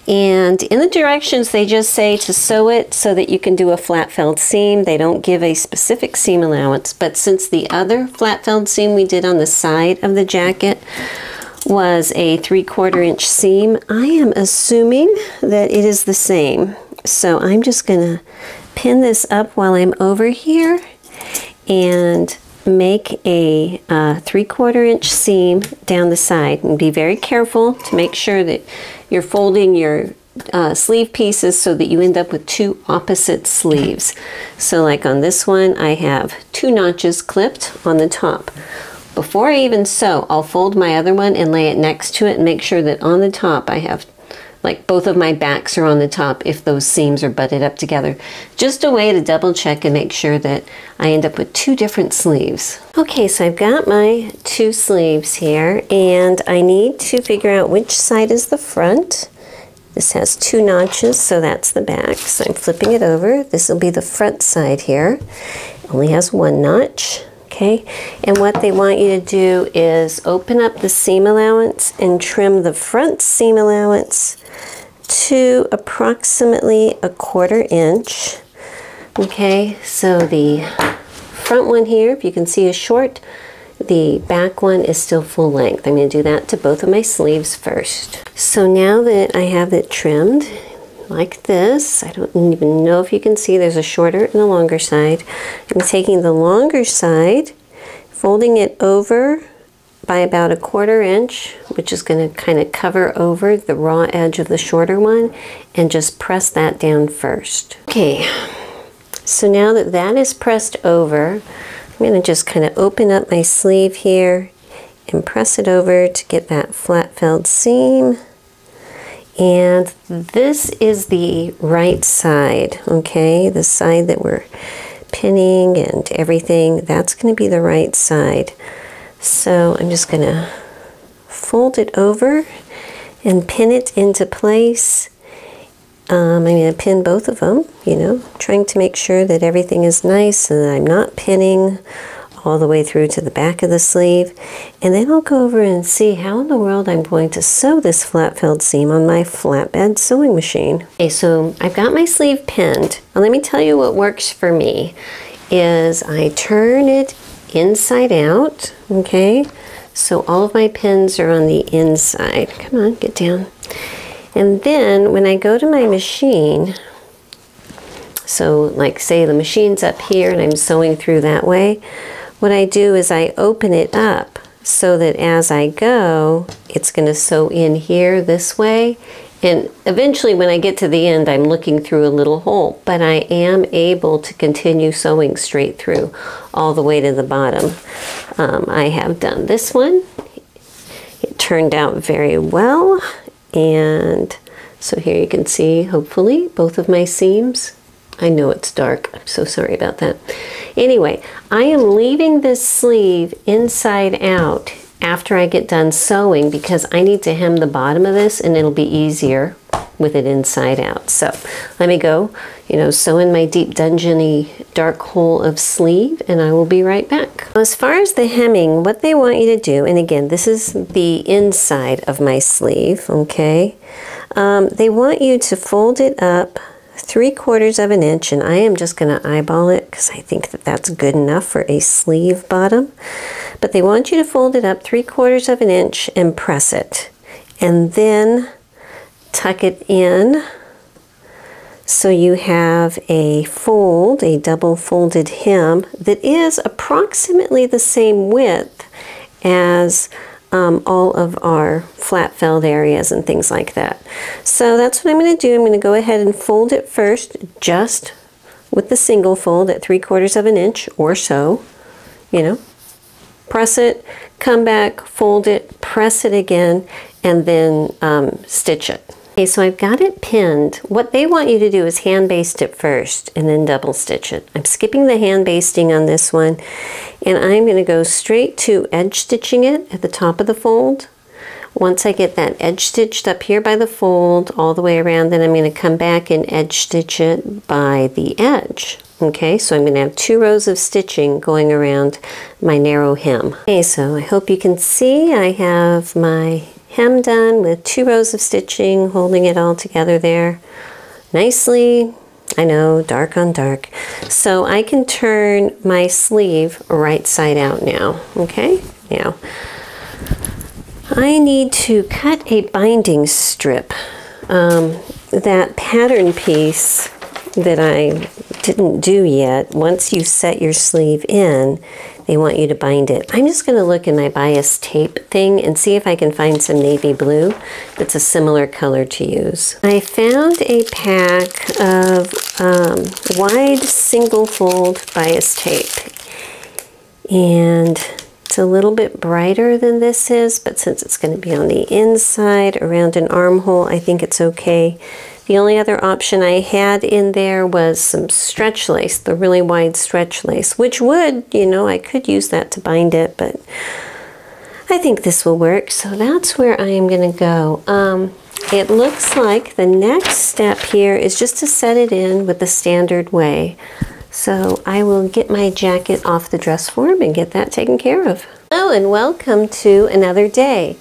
And in the directions, they just say to sew it so that you can do a flat felled seam. They don't give a specific seam allowance, but since the other flat felled seam we did on the side of the jacket was a three quarter inch seam. I am assuming that it is the same. So I'm just gonna pin this up while I'm over here and make a uh, three quarter inch seam down the side and be very careful to make sure that you're folding your uh, sleeve pieces so that you end up with two opposite sleeves. So like on this one, I have two notches clipped on the top. Before I even sew, I'll fold my other one and lay it next to it and make sure that on the top I have like both of my backs are on the top if those seams are butted up together. Just a way to double check and make sure that I end up with two different sleeves. Okay, so I've got my two sleeves here and I need to figure out which side is the front. This has two notches, so that's the back. So I'm flipping it over. This will be the front side here. Only has one notch okay? And what they want you to do is open up the seam allowance and trim the front seam allowance to approximately a quarter inch, okay? So the front one here, if you can see is short, the back one is still full length. I'm going to do that to both of my sleeves first. So now that I have it trimmed, like this. I don't even know if you can see there's a shorter and a longer side. I'm taking the longer side, folding it over by about a quarter inch, which is going to kind of cover over the raw edge of the shorter one, and just press that down first. Okay, so now that that is pressed over, I'm going to just kind of open up my sleeve here and press it over to get that flat felled seam. And this is the right side, okay? The side that we're pinning and everything, that's going to be the right side. So I'm just going to fold it over and pin it into place. um, I'm going to pin both of them, you know, trying to make sure that everything is nice and I'm not pinning all the way through to the back of the sleeve. And then I'll go over and see how in the world I'm going to sew this flat felled seam on my flatbed sewing machine. Okay, so I've got my sleeve pinned. Now let me tell you what works for me is I turn it inside out, okay? So all of my pins are on the inside. Come on, get down. And then when I go to my machine, so like say the machine's up here and I'm sewing through that way, what I do is I open it up so that as I go, it's going to sew in here this way. And eventually when I get to the end, I'm looking through a little hole, but I am able to continue sewing straight through all the way to the bottom. Um, I have done this one. It turned out very well. And so here you can see, hopefully, both of my seams I know it's dark. I'm so sorry about that. Anyway, I am leaving this sleeve inside out after I get done sewing because I need to hem the bottom of this and it'll be easier with it inside out. So let me go, you know, sew in my deep dungeony dark hole of sleeve and I will be right back. As far as the hemming, what they want you to do, and again, this is the inside of my sleeve, okay? Um, they want you to fold it up three quarters of an inch and I am just going to eyeball it because I think that that's good enough for a sleeve bottom. But they want you to fold it up three quarters of an inch and press it. And then tuck it in so you have a fold, a double folded hem that is approximately the same width as um, all of our flat felled areas and things like that. So that's what I'm going to do. I'm going to go ahead and fold it first just with the single fold at 3 quarters of an inch or so, you know. Press it, come back, fold it, press it again, and then um, stitch it. Okay, so I've got it pinned. What they want you to do is hand baste it first and then double stitch it. I'm skipping the hand basting on this one and I'm going to go straight to edge stitching it at the top of the fold. Once I get that edge stitched up here by the fold all the way around, then I'm going to come back and edge stitch it by the edge. Okay, so I'm going to have two rows of stitching going around my narrow hem. Okay, so I hope you can see I have my hem done with two rows of stitching, holding it all together there nicely. I know, dark on dark. So I can turn my sleeve right side out now, okay? Now, I need to cut a binding strip. Um, that pattern piece that I didn't do yet, once you set your sleeve in, they want you to bind it. I'm just going to look in my bias tape thing and see if I can find some navy blue that's a similar color to use. I found a pack of um, wide single fold bias tape and it's a little bit brighter than this is, but since it's going to be on the inside around an armhole, I think it's okay. The only other option I had in there was some stretch lace, the really wide stretch lace, which would, you know, I could use that to bind it, but I think this will work. So that's where I am going to go. Um, it looks like the next step here is just to set it in with the standard way. So I will get my jacket off the dress form and get that taken care of. Hello and welcome to another day.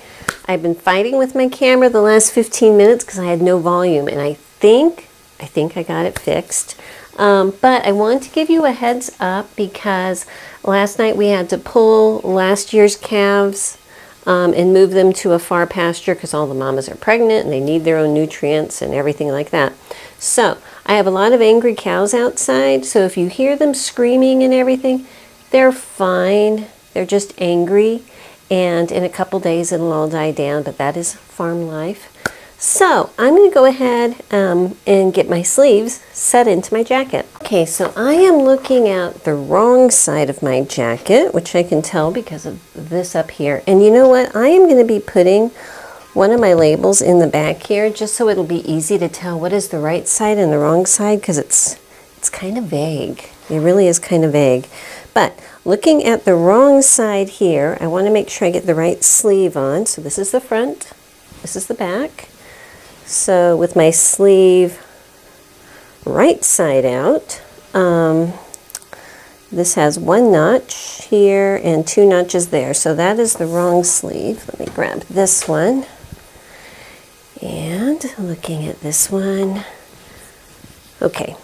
I've been fighting with my camera the last 15 minutes because I had no volume and I think, I think I got it fixed. Um, but I want to give you a heads up because last night we had to pull last year's calves um, and move them to a far pasture because all the mamas are pregnant and they need their own nutrients and everything like that. So I have a lot of angry cows outside. So if you hear them screaming and everything, they're fine. They're just angry and in a couple days it'll all die down, but that is farm life. So I'm going to go ahead um, and get my sleeves set into my jacket. Okay, so I am looking at the wrong side of my jacket, which I can tell because of this up here. And you know what? I am going to be putting one of my labels in the back here just so it'll be easy to tell what is the right side and the wrong side because it's, it's kind of vague. It really is kind of vague. But looking at the wrong side here, I want to make sure I get the right sleeve on. So this is the front, this is the back. So with my sleeve right side out. Um, this has one notch here and two notches there, so that is the wrong sleeve. Let me grab this one. And looking at this one. Okay,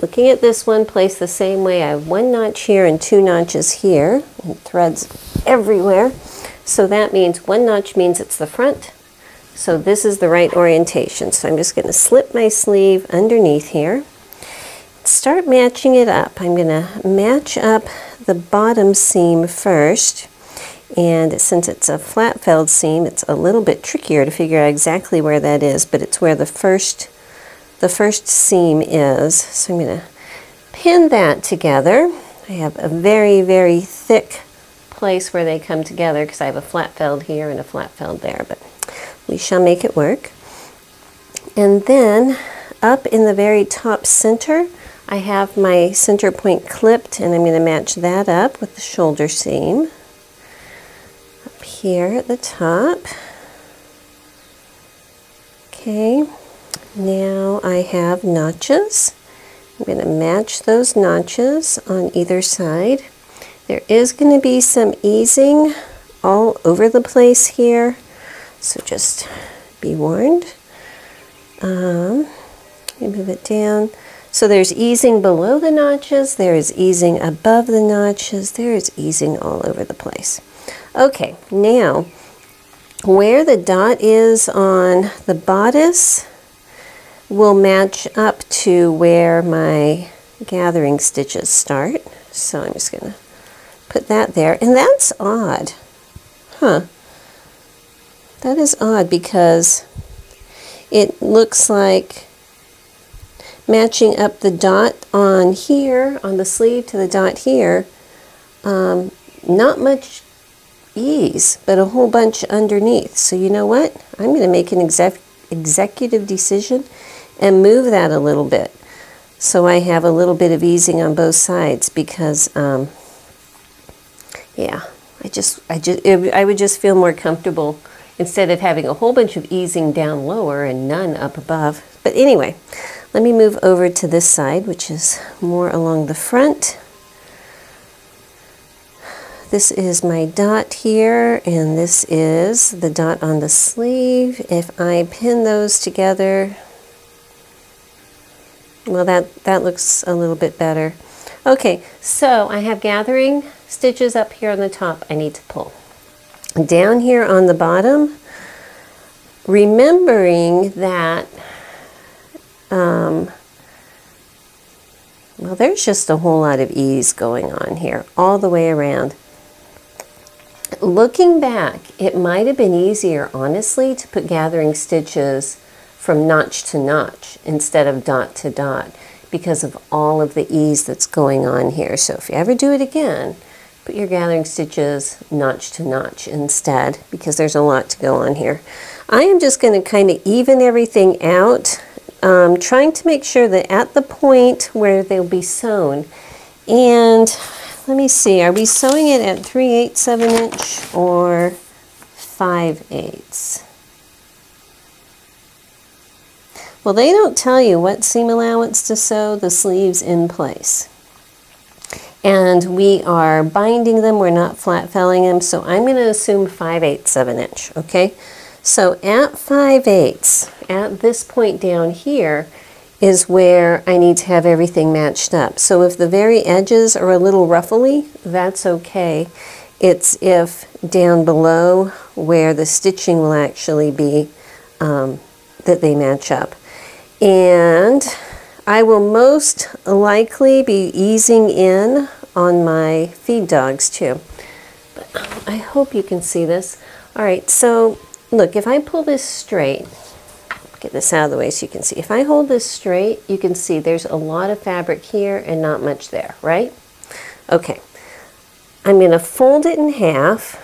looking at this one placed the same way. I have one notch here and two notches here, and threads everywhere. So that means one notch means it's the front. So this is the right orientation. So I'm just going to slip my sleeve underneath here start matching it up. I'm going to match up the bottom seam first. And since it's a flat felled seam, it's a little bit trickier to figure out exactly where that is, but it's where the first, the first seam is. So I'm going to pin that together. I have a very, very thick place where they come together because I have a flat felled here and a flat felled there, but we shall make it work. And then up in the very top center, I have my center point clipped and I'm going to match that up with the shoulder seam up here at the top. Okay, now I have notches. I'm going to match those notches on either side. There is going to be some easing all over the place here, so just be warned. Um, move it down. So there's easing below the notches, there is easing above the notches, there is easing all over the place. Okay, now where the dot is on the bodice will match up to where my gathering stitches start. So I'm just going to put that there. And that's odd. Huh. That is odd because it looks like matching up the dot on here, on the sleeve to the dot here, um, not much ease, but a whole bunch underneath. So you know what? I'm going to make an exec executive decision and move that a little bit. So I have a little bit of easing on both sides because, um, yeah, I just, I just, it, I would just feel more comfortable instead of having a whole bunch of easing down lower and none up above. But anyway, let me move over to this side, which is more along the front. This is my dot here, and this is the dot on the sleeve. If I pin those together, well, that, that looks a little bit better. Okay, so I have gathering stitches up here on the top I need to pull. Down here on the bottom, remembering that um, well, there's just a whole lot of ease going on here all the way around. Looking back, it might have been easier, honestly, to put gathering stitches from notch to notch instead of dot to dot because of all of the ease that's going on here. So if you ever do it again, put your gathering stitches notch to notch instead because there's a lot to go on here. I am just going to kind of even everything out um, trying to make sure that at the point where they'll be sewn, and let me see, are we sewing it at 3 8 7 inch or 5 eighths? Well, they don't tell you what seam allowance to sew the sleeves in place. And we are binding them, we're not flat felling them, so I'm going to assume 5 8 7 inch, okay? So at 5 eighths, at this point down here, is where I need to have everything matched up. So if the very edges are a little ruffly, that's okay. It's if down below where the stitching will actually be um, that they match up. And I will most likely be easing in on my feed dogs too. But um, I hope you can see this. All right, so look, if I pull this straight, get this out of the way so you can see. If I hold this straight, you can see there's a lot of fabric here and not much there, right? Okay, I'm going to fold it in half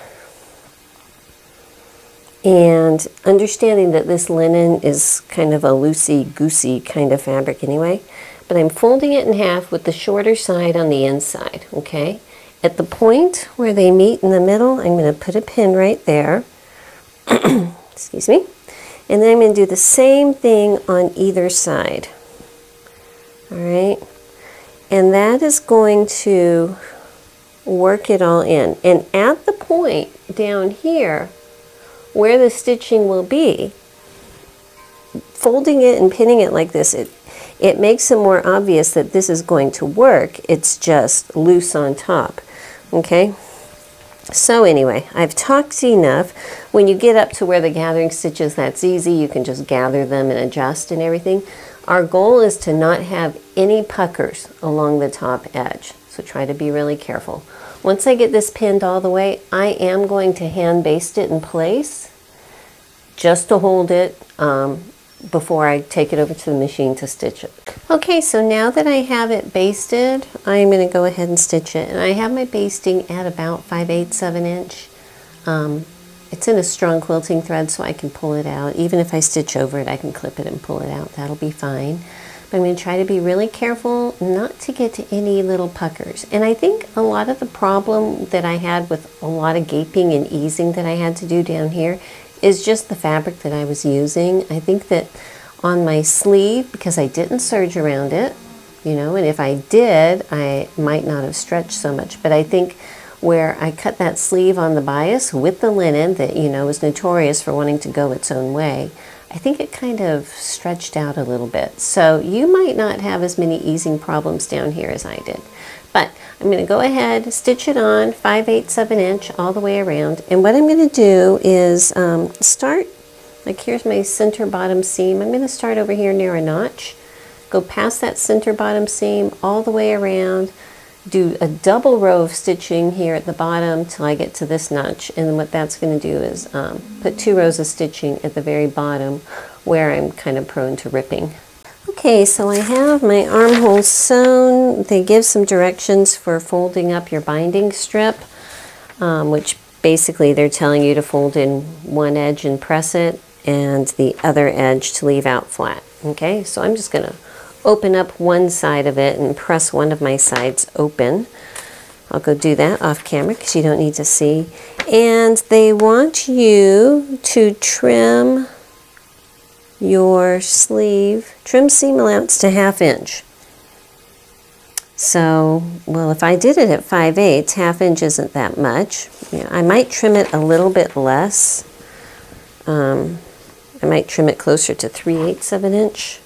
and understanding that this linen is kind of a loosey-goosey kind of fabric anyway, but I'm folding it in half with the shorter side on the inside, okay? At the point where they meet in the middle, I'm going to put a pin right there. excuse me. And then I'm going to do the same thing on either side. All right. And that is going to work it all in. And at the point down here where the stitching will be, folding it and pinning it like this, it, it makes it more obvious that this is going to work. It's just loose on top. Okay? So anyway, I've talked enough. When you get up to where the gathering stitches, that's easy. You can just gather them and adjust and everything. Our goal is to not have any puckers along the top edge. So try to be really careful. Once I get this pinned all the way, I am going to hand baste it in place just to hold it um, before I take it over to the machine to stitch it. Okay, so now that I have it basted, I'm going to go ahead and stitch it. And I have my basting at about 5 8 of an inch. Um, it's in a strong quilting thread so I can pull it out. Even if I stitch over it, I can clip it and pull it out. That'll be fine. But I'm going to try to be really careful not to get to any little puckers. And I think a lot of the problem that I had with a lot of gaping and easing that I had to do down here is just the fabric that I was using. I think that on my sleeve, because I didn't serge around it, you know, and if I did, I might not have stretched so much. But I think where I cut that sleeve on the bias with the linen that, you know, is notorious for wanting to go its own way, I think it kind of stretched out a little bit. So you might not have as many easing problems down here as I did. But I'm going to go ahead, stitch it on 5 eighths of an inch all the way around. And what I'm going to do is um, start, like here's my center bottom seam. I'm going to start over here near a notch, go past that center bottom seam all the way around, do a double row of stitching here at the bottom till I get to this notch. And what that's going to do is um, put two rows of stitching at the very bottom where I'm kind of prone to ripping. Okay, so I have my armholes sewn. They give some directions for folding up your binding strip, um, which basically they're telling you to fold in one edge and press it and the other edge to leave out flat. Okay, so I'm just going to open up one side of it and press one of my sides open. I'll go do that off camera because you don't need to see. And they want you to trim your sleeve, trim seam allowance to half inch. So, well, if I did it at 5 eighths, half inch isn't that much. You know, I might trim it a little bit less. Um, I might trim it closer to 3 eighths of an inch.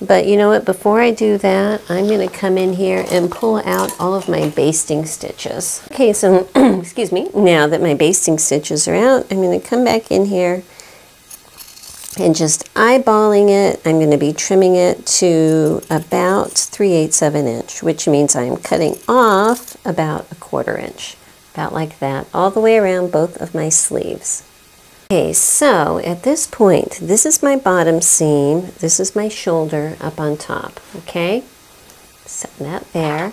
But you know what, before I do that, I'm going to come in here and pull out all of my basting stitches. Okay, so, excuse me, now that my basting stitches are out, I'm going to come back in here and just eyeballing it, I'm going to be trimming it to about 3 eighths of an inch, which means I'm cutting off about a quarter inch, about like that, all the way around both of my sleeves. Okay, so at this point, this is my bottom seam, this is my shoulder up on top, okay? Setting that there.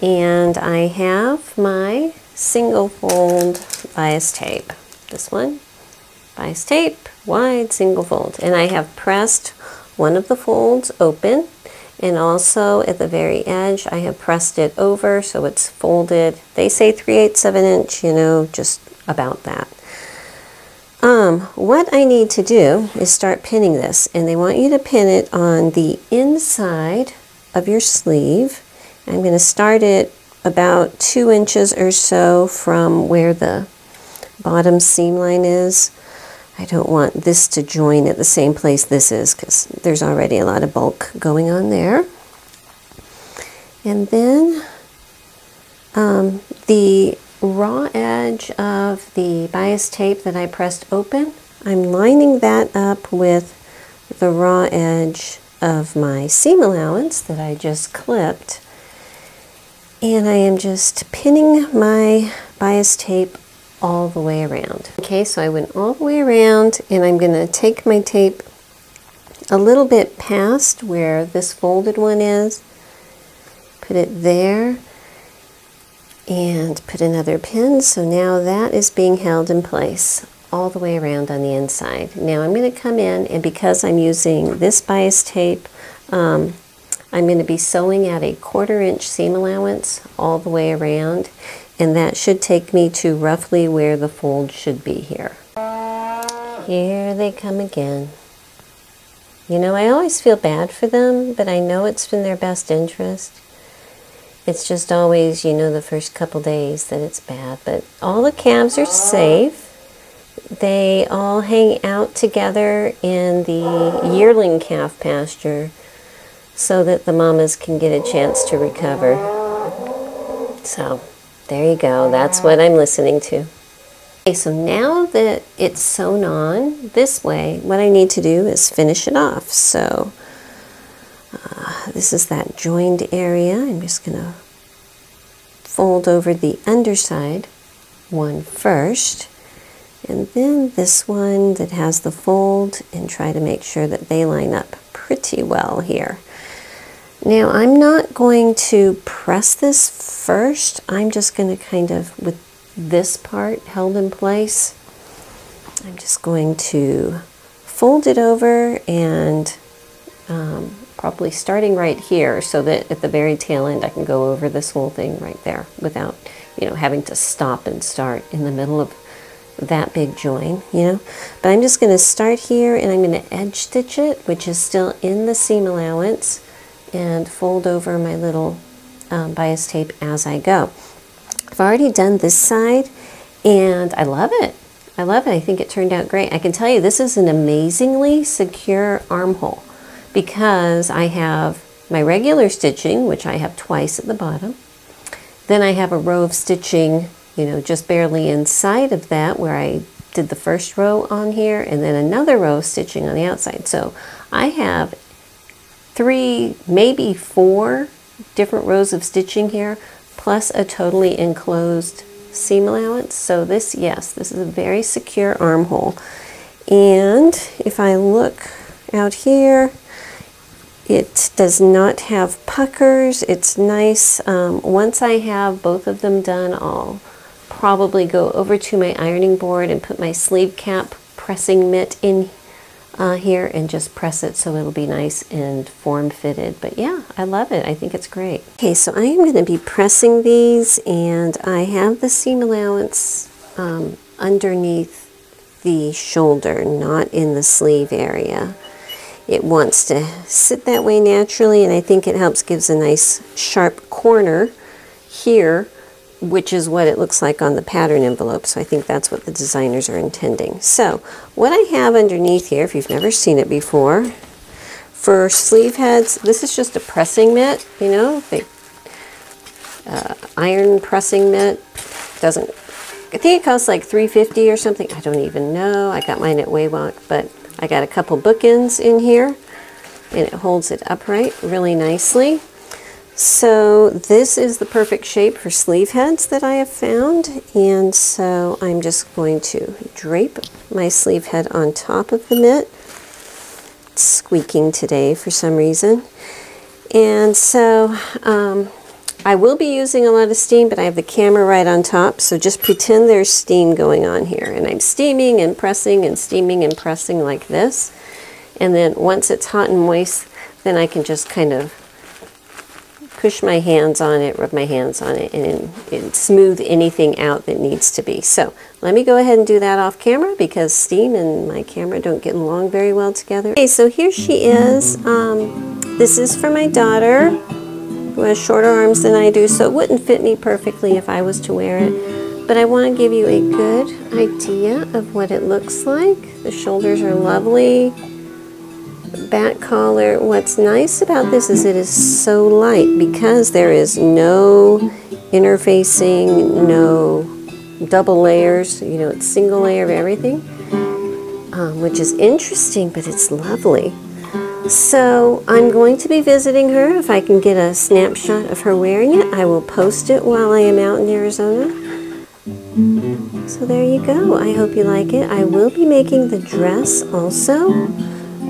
And I have my single fold bias tape. This one, bias tape, wide single fold. And I have pressed one of the folds open and also at the very edge I have pressed it over so it's folded. They say 3 eighths of an inch, you know, just about that. Um, what I need to do is start pinning this, and they want you to pin it on the inside of your sleeve. I'm going to start it about two inches or so from where the bottom seam line is. I don't want this to join at the same place this is because there's already a lot of bulk going on there. And then um, the raw edge of the bias tape that I pressed open, I'm lining that up with the raw edge of my seam allowance that I just clipped. And I am just pinning my bias tape all the way around. Okay, so I went all the way around and I'm going to take my tape a little bit past where this folded one is, put it there, and put another pin. So now that is being held in place all the way around on the inside. Now I'm going to come in and because I'm using this bias tape, um, I'm going to be sewing at a quarter inch seam allowance all the way around and that should take me to roughly where the fold should be here. Here they come again. You know, I always feel bad for them, but I know it's in their best interest. It's just always, you know, the first couple days that it's bad. But all the calves are safe. They all hang out together in the yearling calf pasture so that the mamas can get a chance to recover. So, there you go. That's what I'm listening to. Okay, so now that it's sewn on this way, what I need to do is finish it off. So, uh, this is that joined area. I'm just going to fold over the underside one first and then this one that has the fold and try to make sure that they line up pretty well here. Now I'm not going to press this first. I'm just going to kind of, with this part held in place, I'm just going to fold it over and um, probably starting right here so that at the very tail end I can go over this whole thing right there without, you know, having to stop and start in the middle of that big join, you know. But I'm just going to start here and I'm going to edge stitch it, which is still in the seam allowance, and fold over my little um, bias tape as I go. I've already done this side and I love it. I love it. I think it turned out great. I can tell you this is an amazingly secure armhole because I have my regular stitching, which I have twice at the bottom. Then I have a row of stitching, you know, just barely inside of that where I did the first row on here and then another row of stitching on the outside. So I have three, maybe four different rows of stitching here, plus a totally enclosed seam allowance. So this, yes, this is a very secure armhole. And if I look out here, it does not have puckers. It's nice. Um, once I have both of them done, I'll probably go over to my ironing board and put my sleeve cap pressing mitt in uh, here and just press it so it'll be nice and form fitted. But yeah, I love it. I think it's great. Okay, so I am going to be pressing these and I have the seam allowance um, underneath the shoulder, not in the sleeve area it wants to sit that way naturally and I think it helps gives a nice sharp corner here which is what it looks like on the pattern envelope. So I think that's what the designers are intending. So what I have underneath here if you've never seen it before for sleeve heads this is just a pressing mitt you know the uh, iron pressing mitt. Doesn't I think it costs like 350 or something. I don't even know. I got mine at Wawak but I got a couple bookends in here and it holds it upright really nicely. So this is the perfect shape for sleeve heads that I have found and so I'm just going to drape my sleeve head on top of the mitt. It's squeaking today for some reason. And so um, I will be using a lot of steam, but I have the camera right on top, so just pretend there's steam going on here. And I'm steaming and pressing and steaming and pressing like this. And then once it's hot and moist, then I can just kind of push my hands on it, rub my hands on it, and, and, smooth anything out that needs to be. So let me go ahead and do that off camera because steam and my camera don't get along very well together. Okay, so here she is. Um, this is for my daughter who has shorter arms than I do, so it wouldn't fit me perfectly if I was to wear it. But I want to give you a good idea of what it looks like. The shoulders are lovely. back collar. What's nice about this is it is so light because there is no interfacing, no double layers. You know, it's single layer of everything, um, which is interesting, but it's lovely. So I'm going to be visiting her. If I can get a snapshot of her wearing it, I will post it while I am out in Arizona. So there you go. I hope you like it. I will be making the dress also.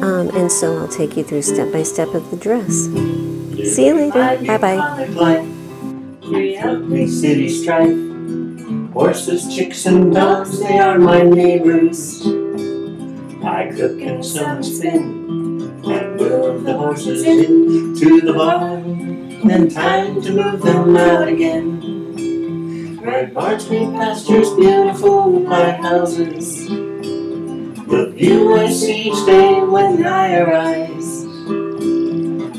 Um, and so I'll take you through step by step of the dress. See you later. Bye bye.
Horses, chicks, and dogs, they are my neighbors. I cook and some spin move the horses into the barn. Then time to move them out again. Red green pastures, beautiful white houses. The view I see each day when I arise.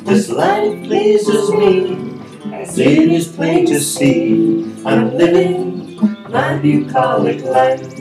This life pleases me, as it is plain to see. I'm living my bucolic life.